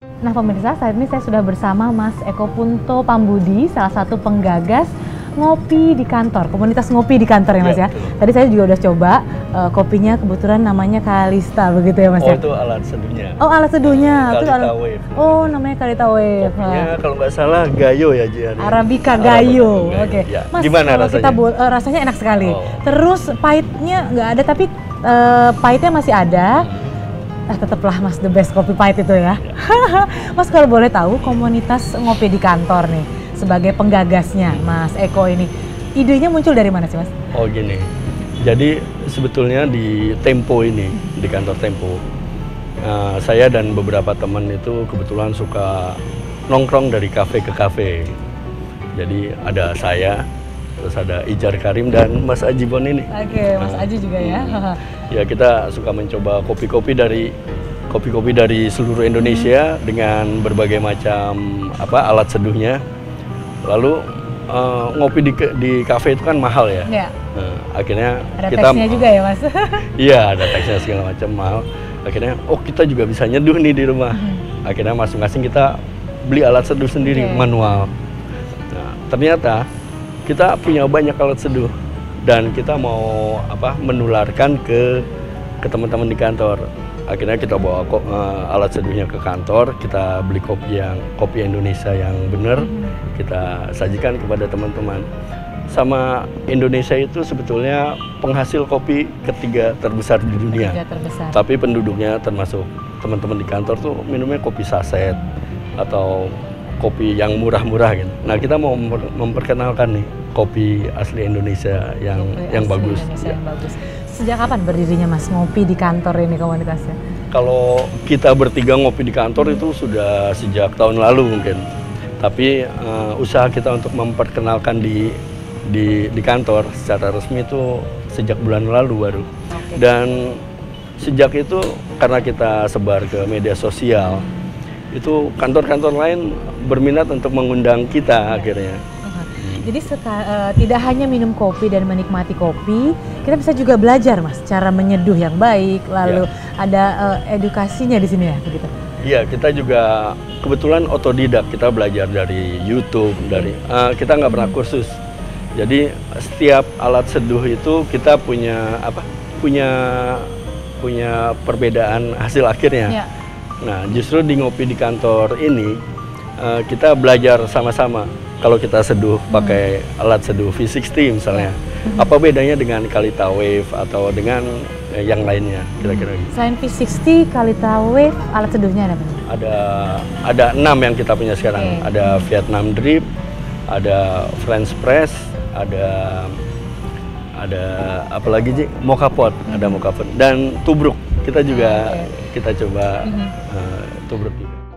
Nah pemirsa, saat ini saya sudah bersama Mas Eko Punto Pambudi, salah satu penggagas ngopi di kantor, komunitas ngopi di kantor ya Mas Ya, ya. betul. Tadi saya juga udah coba uh, kopinya kebetulan namanya Kalista begitu ya Mas Oh ya. itu alat seduhnya. Oh alat seduhnya, Itu Kalista alat- Wave. Oh namanya Kalita Wave. Kopinya kalau nggak salah Gayo ya Jian. Arabica Gayo, oke. ya. Mas, Gimana kalau rasanya? Kita bu- eh, rasanya enak sekali. Oh. Terus pahitnya nggak ada, tapi eh, pahitnya masih ada. Ah, tetaplah Mas the best kopi pahit itu ya. mas kalau boleh tahu komunitas ngopi di kantor nih sebagai penggagasnya Mas Eko ini idenya muncul dari mana sih Mas? Oh gini. Jadi sebetulnya di Tempo ini di kantor Tempo, eh, saya dan beberapa teman itu kebetulan suka nongkrong dari kafe ke kafe. Jadi ada saya, terus ada Ijar Karim dan Mas Ajibon ini. Oke, Mas Ah. Aji juga ya. Ya kita suka mencoba kopi-kopi dari kopi-kopi dari seluruh Indonesia dengan berbagai macam apa alat seduhnya. Lalu eh, ngopi di di kafe itu kan mahal ya. ya, Nah, akhirnya ada kita teksnya juga ya Mas. Iya ada teksnya segala macam mahal. Akhirnya oh kita juga bisa nyeduh nih di rumah. Akhirnya masing-masing kita beli alat seduh sendiri Oke. manual. Nah, ternyata kita punya banyak alat seduh dan kita mau apa menularkan ke ke teman-teman di kantor. Akhirnya kita bawa ko- eh, alat seduhnya ke kantor, kita beli kopi yang kopi Indonesia yang benar, kita sajikan kepada teman-teman. Sama Indonesia itu sebetulnya penghasil kopi ketiga terbesar di dunia. Terbesar. Tapi penduduknya termasuk teman-teman di kantor tuh minumnya kopi saset atau kopi yang murah-murah gitu. Nah kita mau memper- memperkenalkan nih kopi asli Indonesia yang Kopi yang asli bagus. Indonesia Ya. yang bagus. Sejak kapan berdirinya Mas ngopi di kantor ini komunitasnya? Kalau kita bertiga ngopi di kantor itu sudah sejak tahun lalu mungkin. Tapi eh, usaha kita untuk memperkenalkan di di di kantor secara resmi itu sejak bulan lalu baru. Oke. Dan sejak itu karena kita sebar ke media sosial, itu kantor-kantor lain berminat untuk mengundang kita akhirnya. Aha. Jadi seka- eh, tidak hanya minum kopi dan menikmati kopi, kita bisa juga belajar mas cara menyeduh yang baik. Lalu ada eh, edukasinya di sini ya, begitu. Iya, kita juga kebetulan otodidak. Kita belajar dari YouTube, dari eh, kita nggak pernah kursus. Jadi setiap alat seduh itu kita punya apa? Punya punya perbedaan hasil akhirnya. Ya. Nah, justru di ngopi di kantor ini eh, kita belajar sama-sama. Kalau kita seduh pakai alat seduh V60 misalnya, apa bedanya dengan Kalita Wave atau dengan eh, yang lainnya kira-kira gitu. Selain V60, Kalita Wave, alat seduhnya ada apa? ada ada enam yang kita punya sekarang. Oke. Ada Vietnam Drip, ada French Press, ada ada apa lagi sih? Mocha Pot, ada Mocha Pot dan tubruk. Kita juga Ah, Oke. kita coba Mhm. eh, tubruk juga.